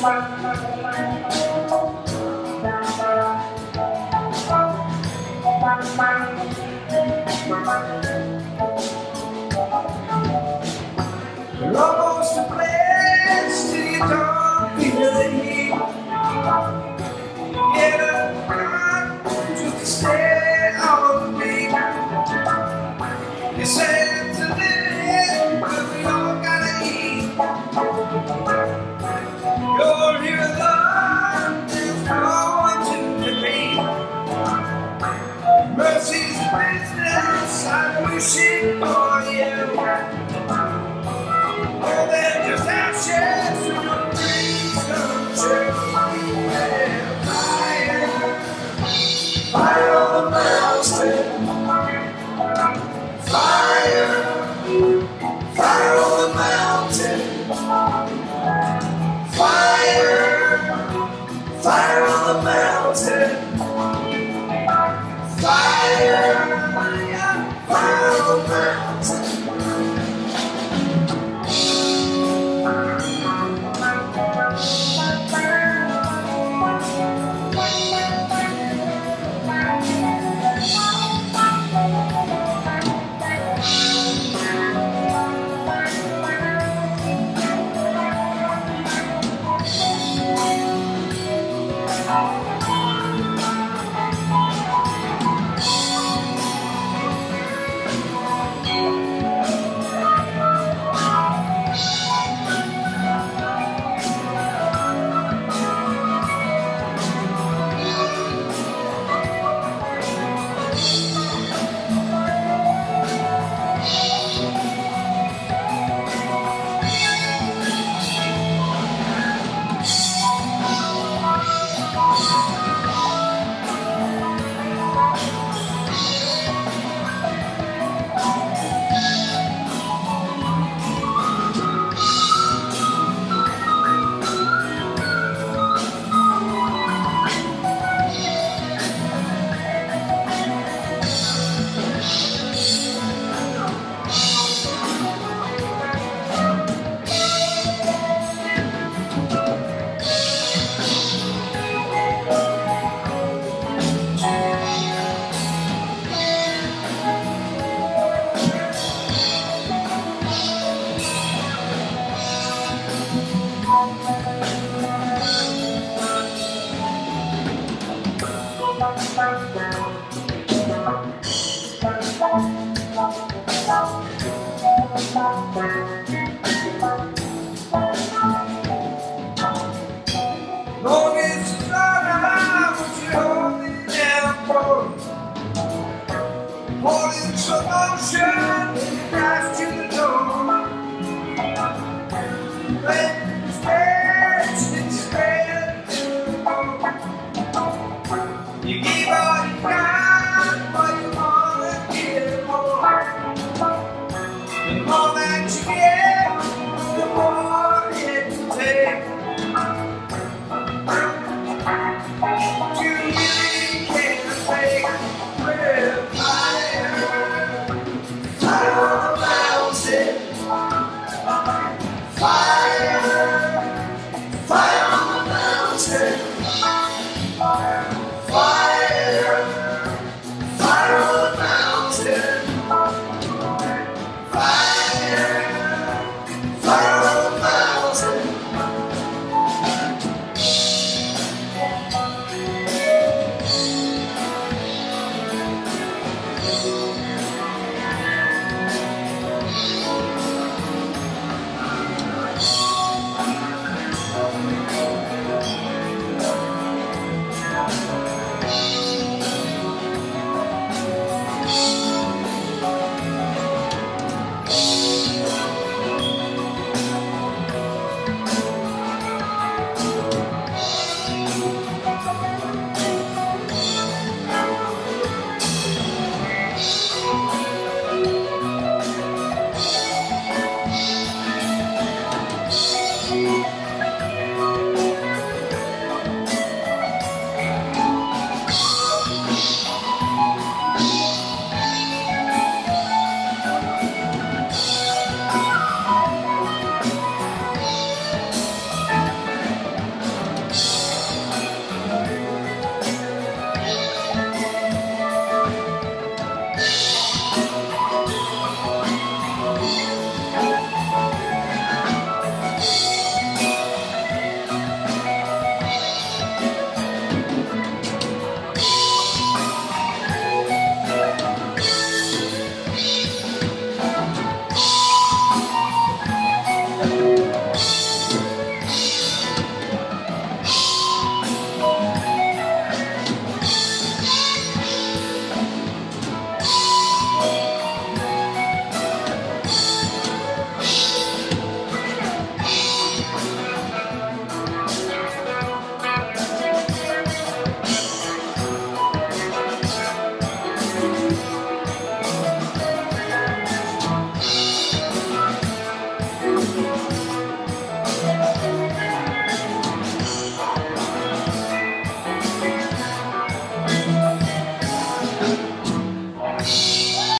Almost a place to you don't feel heat. nights I'm wishing for you. Well, they're just ashes when your dreams come true. Fire, fire on the mountain. Fire, fire on the mountain.